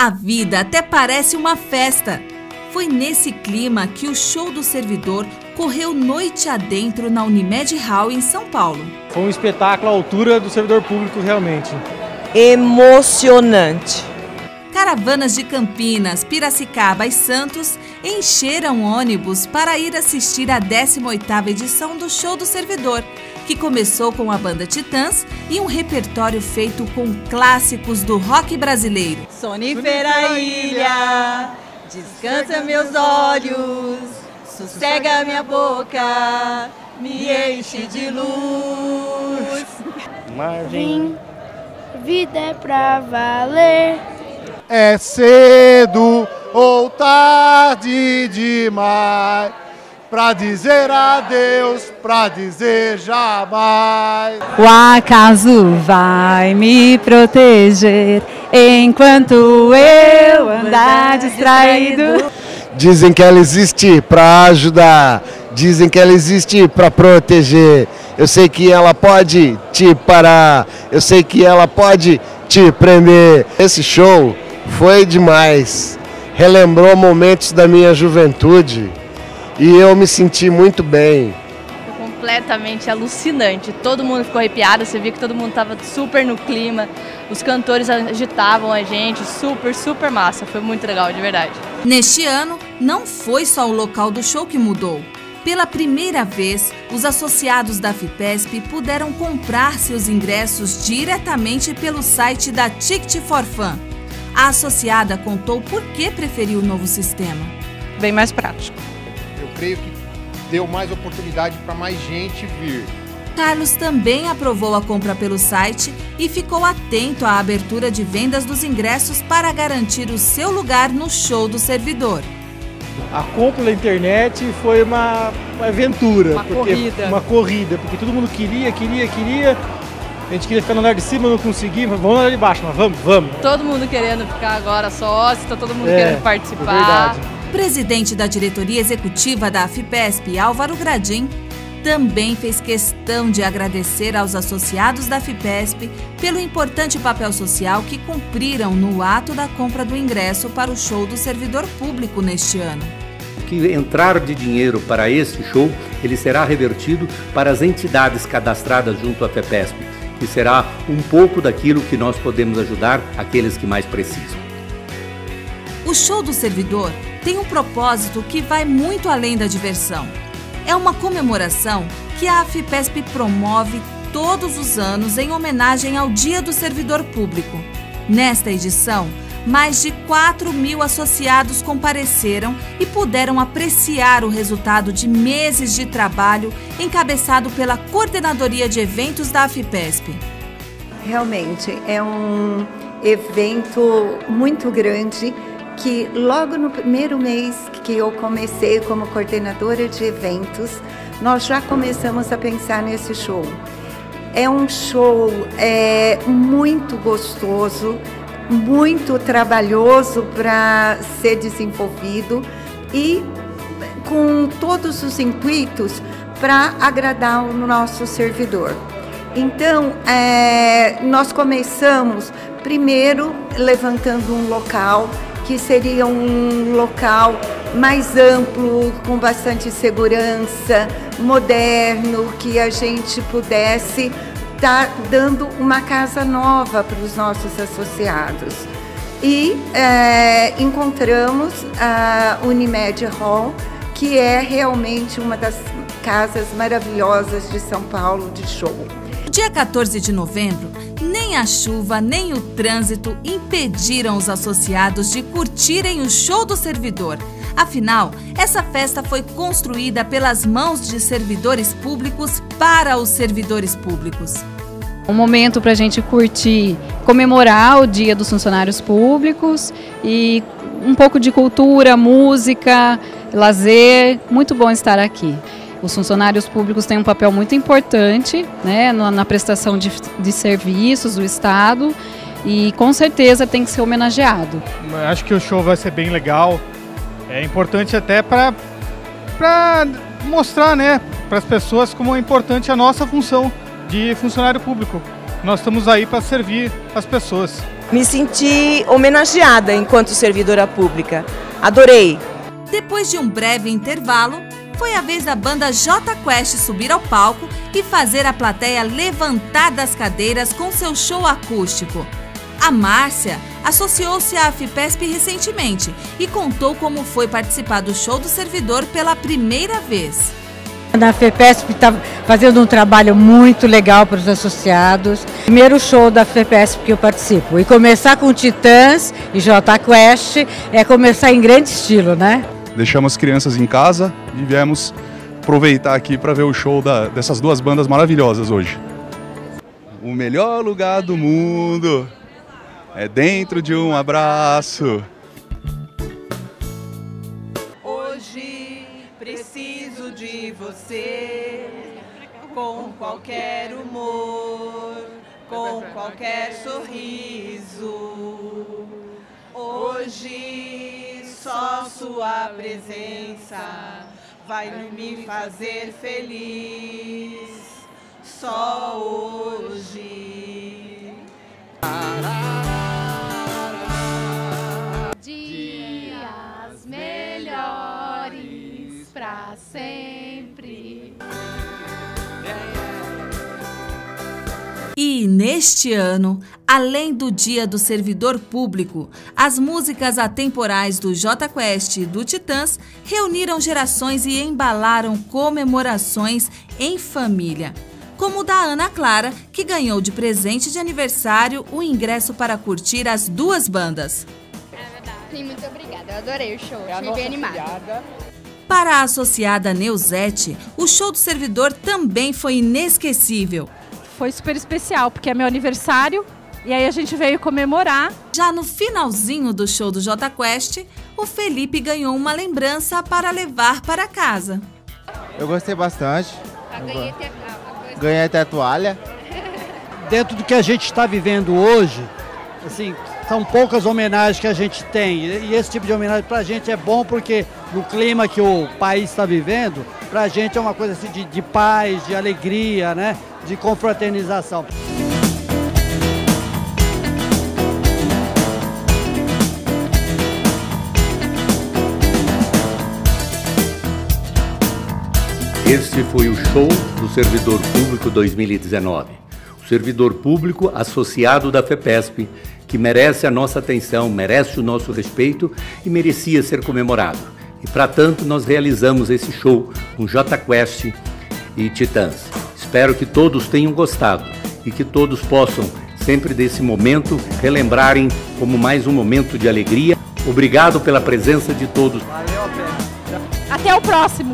A vida até parece uma festa. Foi nesse clima que o show do servidor correu noite adentro na Unimed Hall em São Paulo. Foi um espetáculo à altura do servidor público realmente. Emocionante. Caravanas de Campinas, Piracicaba e Santos encheram ônibus para ir assistir a 18ª edição do Show do Servidor, que começou com a banda Titãs e um repertório feito com clássicos do rock brasileiro. Sonífera ilha, descansa meus olhos, sossega minha boca, me enche de luz. Margem, vida é pra valer. É cedo ou tarde demais pra dizer adeus, pra dizer jamais. O acaso vai me proteger enquanto eu andar distraído. Dizem que ela existe pra ajudar, dizem que ela existe pra proteger. Eu sei que ela pode te parar, eu sei que ela pode te prender. Esse show foi demais. Relembrou momentos da minha juventude e eu me senti muito bem. Foi completamente alucinante. Todo mundo ficou arrepiado, você viu que todo mundo estava super no clima. Os cantores agitavam a gente, super, super massa. Foi muito legal, de verdade. Neste ano, não foi só o local do show que mudou. Pela primeira vez, os associados da FIPESP puderam comprar seus ingressos diretamente pelo site da Ticket for Fun. A associada contou por que preferiu o novo sistema. Bem mais prático. Creio que deu mais oportunidade para mais gente vir. Carlos também aprovou a compra pelo site e ficou atento à abertura de vendas dos ingressos para garantir o seu lugar no show do servidor. A compra na internet foi uma, uma aventura. Uma porque, corrida. Uma corrida, porque todo mundo queria, queria, queria. A gente queria ficar no andar de cima, não conseguia, mas vamos no andar de baixo, mas vamos, vamos. Todo mundo querendo ficar agora sócio, tá todo mundo É, querendo é participar. verdade. Presidente da diretoria executiva da FIPESP, Álvaro Gradim, também fez questão de agradecer aos associados da FIPESP pelo importante papel social que cumpriram no ato da compra do ingresso para o show do servidor público neste ano. que entrar de dinheiro para esse show, ele será revertido para as entidades cadastradas junto à FEPESP, que será um pouco daquilo que nós podemos ajudar aqueles que mais precisam. O show do servidor tem um propósito que vai muito além da diversão. É uma comemoração que a AFIPESP promove todos os anos em homenagem ao Dia do Servidor Público. Nesta edição, mais de 4 mil associados compareceram e puderam apreciar o resultado de meses de trabalho encabeçado pela Coordenadoria de Eventos da AFIPESP. Realmente é um evento muito grande que logo no primeiro mês que eu comecei como coordenadora de eventos, nós já começamos a pensar nesse show. É um show é, muito gostoso, muito trabalhoso para ser desenvolvido e com todos os intuitos para agradar o nosso servidor. Então, é, nós começamos primeiro levantando um local que seria um local mais amplo, com bastante segurança, moderno, que a gente pudesse estar dando uma casa nova para os nossos associados. E é, encontramos a Unimed Hall, que é realmente uma das casas maravilhosas de São Paulo de show. Dia 14 de novembro, nem a chuva nem o trânsito impediram os associados de curtirem o show do servidor. Afinal, essa festa foi construída pelas mãos de servidores públicos para os servidores públicos. Um momento para a gente curtir, comemorar o Dia dos Funcionários Públicos e um pouco de cultura, música, lazer. Muito bom estar aqui. Os funcionários públicos têm um papel muito importante né, na, na prestação de, de serviços do Estado e com certeza tem que ser homenageado. Acho que o show vai ser bem legal. É importante até para mostrar né, para as pessoas como é importante a nossa função de funcionário público. Nós estamos aí para servir as pessoas. me senti homenageada enquanto servidora pública. Adorei! Depois de um breve intervalo, foi a vez da banda J Quest subir ao palco e fazer a plateia levantar das cadeiras com seu show acústico. A Márcia associou-se à FIPESP recentemente e contou como foi participar do show do servidor pela primeira vez. A FEPESP está fazendo um trabalho muito legal para os associados. Primeiro show da FEPESP que eu participo. E começar com Titãs e J Quest é começar em grande estilo, né? Deixamos as crianças em casa e viemos aproveitar aqui para ver o show da, dessas duas bandas maravilhosas hoje. O melhor lugar do mundo é dentro de um abraço. Hoje preciso de você com qualquer humor, com qualquer sorriso. Hoje só sua presença vai me fazer feliz. Só hoje. Dias melhores pra sempre. E neste ano, além do Dia do Servidor Público, as músicas atemporais do J Quest e do Titãs reuniram gerações e embalaram comemorações em família. Como o da Ana Clara, que ganhou de presente de aniversário o ingresso para curtir as duas bandas. Sim, muito obrigada. Eu adorei o show. Achei bem animado. Para a associada Neuzete, o show do servidor também foi inesquecível. Foi super especial, porque é meu aniversário e aí a gente veio comemorar. Já no finalzinho do show do J Quest, o Felipe ganhou uma lembrança para levar para casa. Eu gostei bastante. Ganhei até a toalha. Dentro do que a gente está vivendo hoje, assim, são poucas homenagens que a gente tem. E esse tipo de homenagem para a gente é bom porque no clima que o país está vivendo, para a gente é uma coisa assim de, de paz, de alegria, né? de confraternização. Este foi o show do Servidor Público 2019. O servidor público associado da FEPESP, que merece a nossa atenção, merece o nosso respeito e merecia ser comemorado. E para tanto nós realizamos esse show com J Quest e Titãs. Espero que todos tenham gostado e que todos possam sempre desse momento relembrarem como mais um momento de alegria. Obrigado pela presença de todos. Até o próximo.